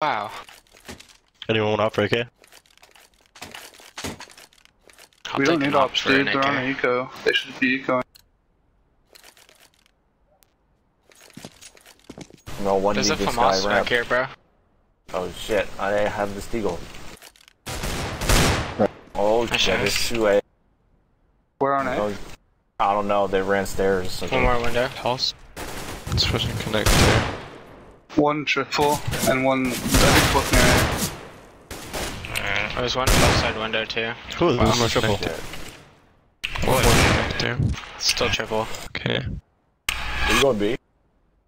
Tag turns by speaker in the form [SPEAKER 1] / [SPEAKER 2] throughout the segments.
[SPEAKER 1] Wow.
[SPEAKER 2] Anyone want off AK?
[SPEAKER 1] I'll
[SPEAKER 3] we don't need
[SPEAKER 1] an
[SPEAKER 3] ops, dude. They're on
[SPEAKER 1] AK.
[SPEAKER 3] eco. They should be eco.
[SPEAKER 4] No one
[SPEAKER 1] There's a
[SPEAKER 4] needs this
[SPEAKER 1] FAMAS
[SPEAKER 4] guy
[SPEAKER 1] back
[SPEAKER 4] ramp.
[SPEAKER 1] here, bro.
[SPEAKER 4] Oh shit, I have the Steagle. Oh shit,
[SPEAKER 1] shots.
[SPEAKER 4] it's 2A.
[SPEAKER 3] We're on A.
[SPEAKER 4] Oh, I don't know, they ran stairs.
[SPEAKER 1] One more window.
[SPEAKER 5] House. Let's push connect there.
[SPEAKER 3] One triple and one. I think both near A.
[SPEAKER 1] Uh, there's one outside window too.
[SPEAKER 2] Cool,
[SPEAKER 5] Wow,
[SPEAKER 2] this?
[SPEAKER 5] much triple.
[SPEAKER 4] Shit.
[SPEAKER 5] One connect there.
[SPEAKER 1] Still triple.
[SPEAKER 5] Okay.
[SPEAKER 4] You going B?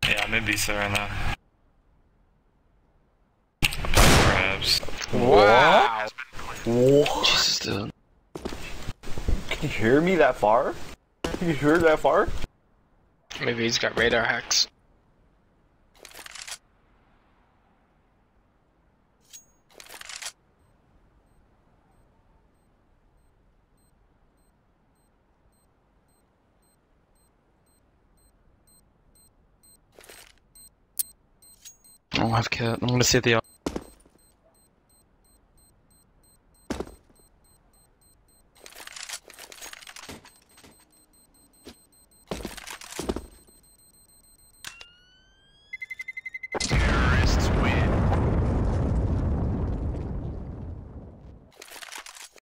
[SPEAKER 6] Yeah, maybe so right now. Perhaps.
[SPEAKER 1] Wow.
[SPEAKER 4] What?
[SPEAKER 5] Jesus, dude.
[SPEAKER 4] Can you hear me that far? Can you hear that far?
[SPEAKER 1] Maybe he's got radar hacks.
[SPEAKER 5] I don't have cat. I'm gonna see the